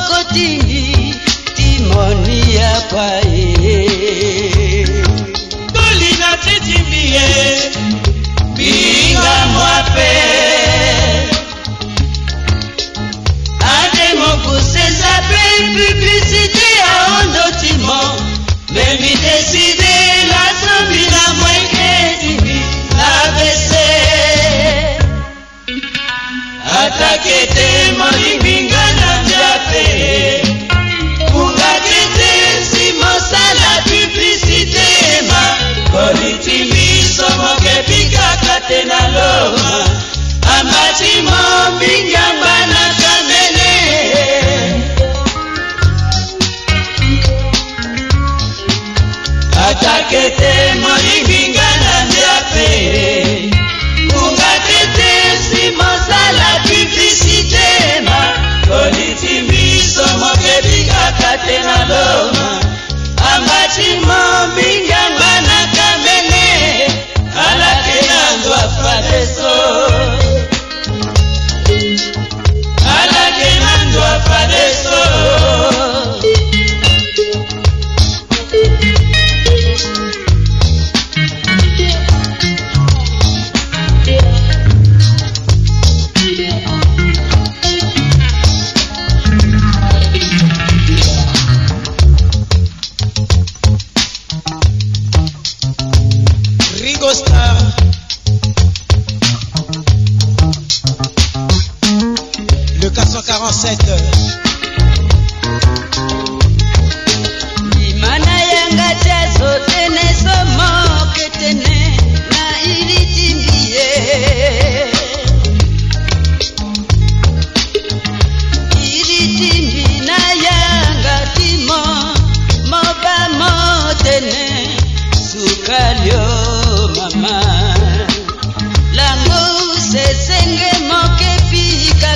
Ogodi ìmọ̀ ní apá èyí. Tólì na títí mi yẹ, bí nga mú apẹ́. Adémọ̀kù ṣe sábẹ́ bíbí sí dé àwọn ọ̀dọ́ ti mọ̀, bẹ̀mí dé dé lọ. Fatima.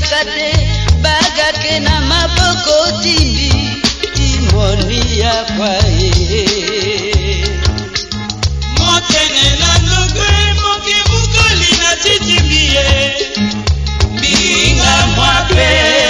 ezalaka te bagake na maboko timbi timoni ya kwaye motene na ndogo emoki bukoli na titimbi ye mbinga mwa pe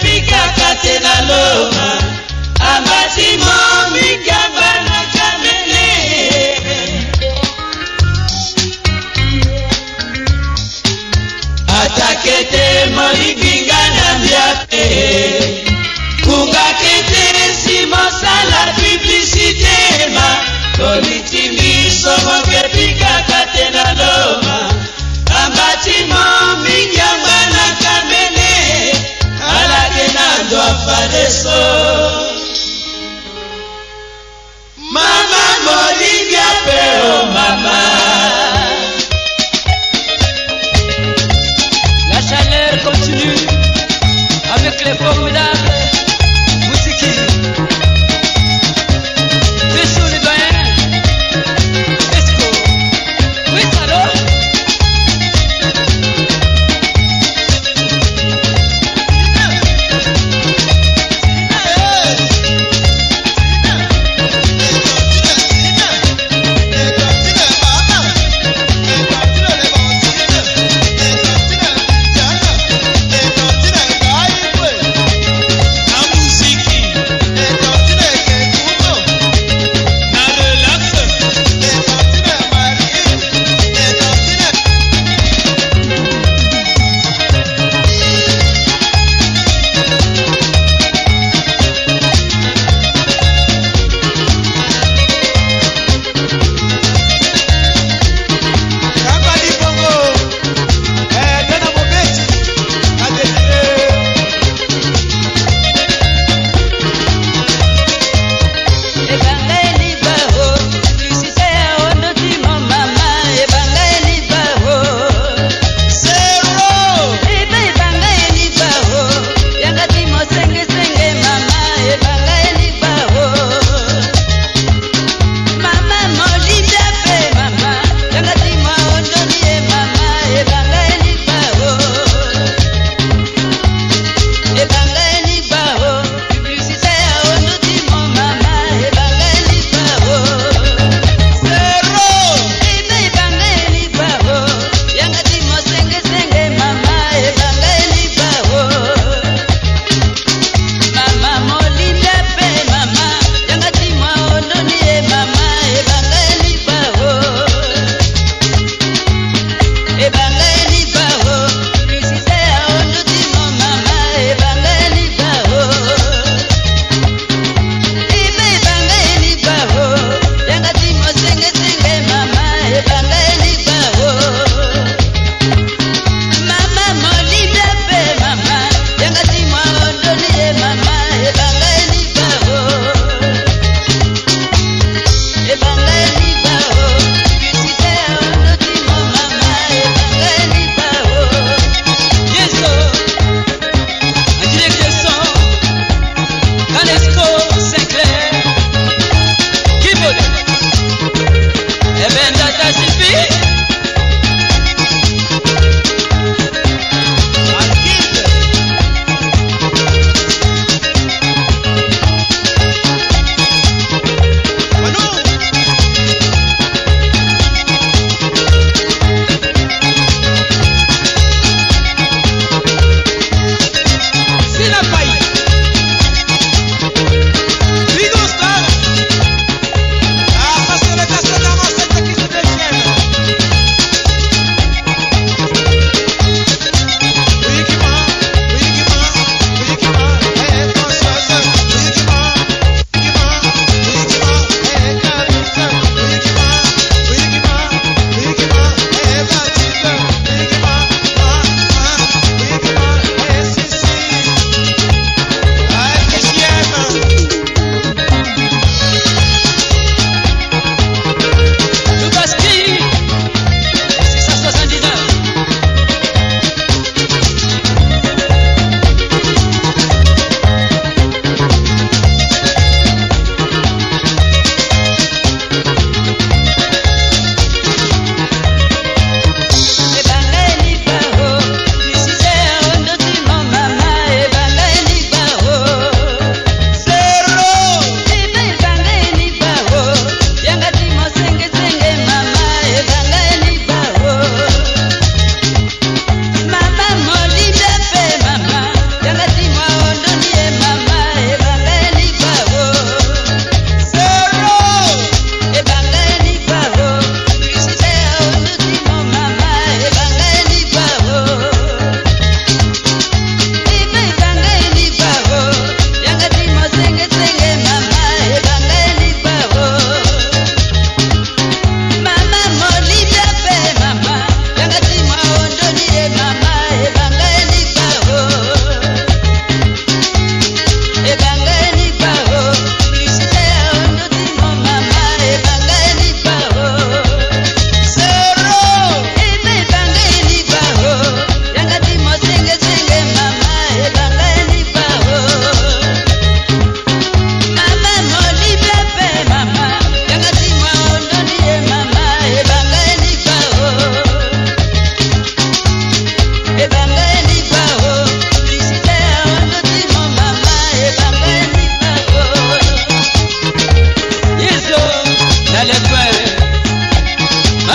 ebikaka te naloba abati mominga banaka mene atake te molibinga na mbia te kungaki te si mosala publicité ma kolitimiso moko ebikaka te naloba Maman mama molingi ape la chaleur continue avec les formidables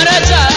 Maharaja